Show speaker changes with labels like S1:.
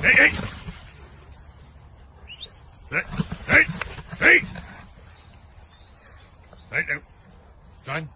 S1: Hey, hey! Hey, hey, hey! Hey, now, Done.